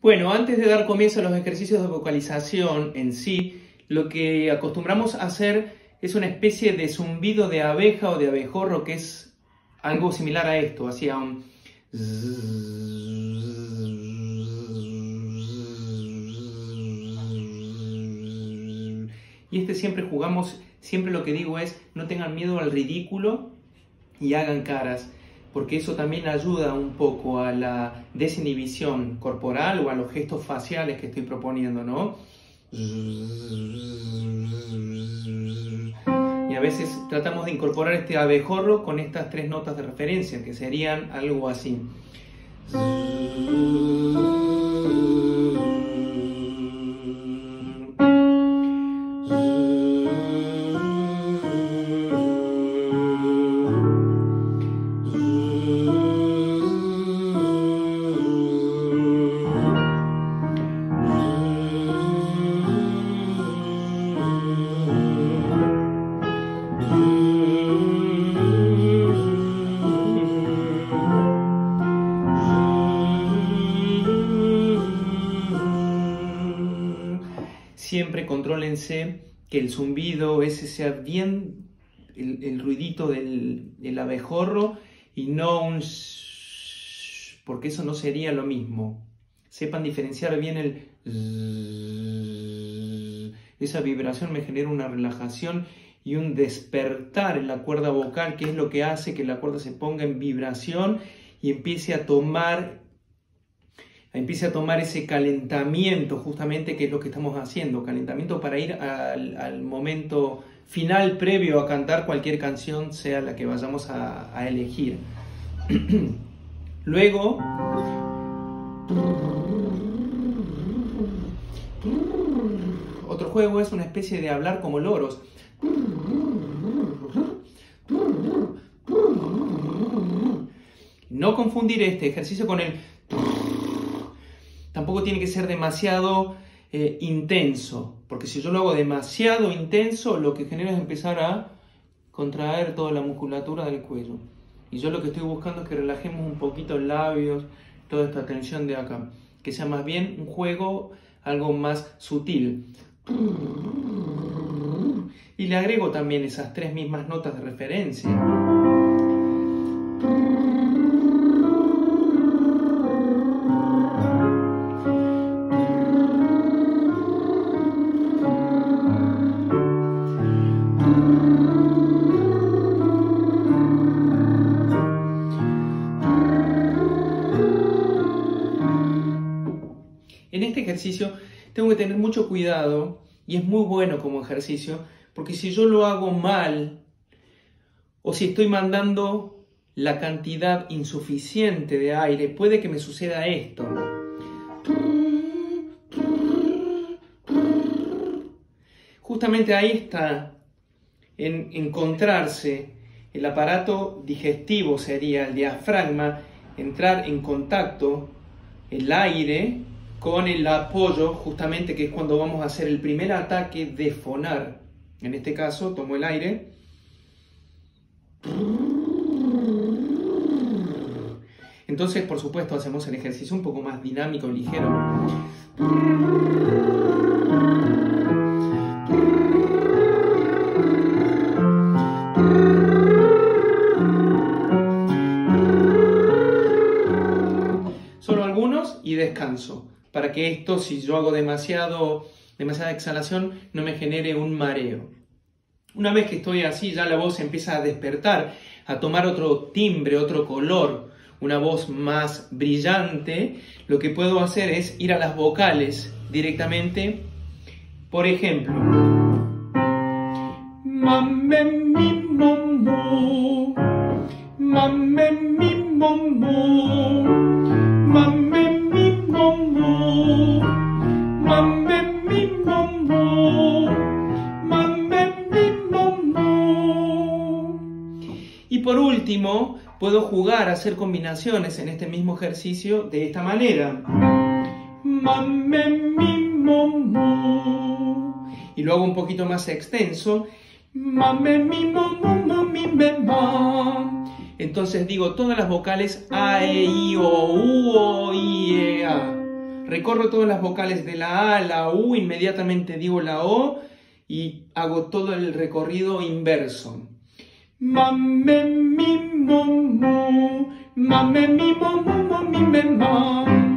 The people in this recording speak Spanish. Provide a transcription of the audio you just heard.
Bueno, antes de dar comienzo a los ejercicios de vocalización en sí, lo que acostumbramos a hacer es una especie de zumbido de abeja o de abejorro que es algo similar a esto, hacía un... Y este siempre jugamos, siempre lo que digo es, no tengan miedo al ridículo y hagan caras porque eso también ayuda un poco a la desinhibición corporal o a los gestos faciales que estoy proponiendo, ¿no? Y a veces tratamos de incorporar este abejorro con estas tres notas de referencia, que serían algo así. Siempre contrólense que el zumbido ese sea bien el, ruidito del, abejorro y no un porque eso no sería lo mismo. Sepan diferenciar bien el esa vibración me genera una relajación y un despertar en la cuerda vocal, que es lo que hace que la cuerda se ponga en vibración y empiece a tomar empiece a tomar ese calentamiento, justamente que es lo que estamos haciendo, calentamiento para ir al, momento final previo a cantar cualquier canción, sea la que vayamos a, elegir. Luego, otro juego es una especie de hablar como loros. No confundir este ejercicio con el tampoco tiene que ser demasiado eh, intenso, porque si yo lo hago demasiado intenso, lo que genera es empezar a contraer toda la musculatura del cuello. Y yo lo que estoy buscando es que relajemos un poquito los labios, toda esta tensión de acá, que sea más bien un juego algo más sutil. Y le agrego también esas tres mismas notas de referencia. En este ejercicio tengo que tener mucho cuidado y es muy bueno como ejercicio porque si yo lo hago mal o si estoy mandando la cantidad insuficiente de aire, puede que me suceda esto. Justamente ahí está en encontrarse el aparato digestivo, sería el diafragma, entrar en contacto el aire con el apoyo, justamente que es cuando vamos a hacer el primer ataque de fonar. En este caso, tomo el aire. Entonces, por supuesto, hacemos el ejercicio un poco más dinámico, ligero. Solo algunos y descanso que esto, si yo hago demasiado, demasiada exhalación, no me genere un mareo. Una vez que estoy así, ya la voz empieza a despertar, a tomar otro timbre, otro color, una voz más brillante, lo que puedo hacer es ir a las vocales directamente. Por ejemplo, mi mi último, puedo jugar a hacer combinaciones en este mismo ejercicio de esta manera. Y lo hago un poquito más extenso. Entonces digo todas las vocales A, E, I, O, U, O, I, E, A. Recorro todas las vocales de la A a la U, inmediatamente digo la O y hago todo el recorrido inverso. Mame mi mo mo, mame mi mo mo mo mi me ma.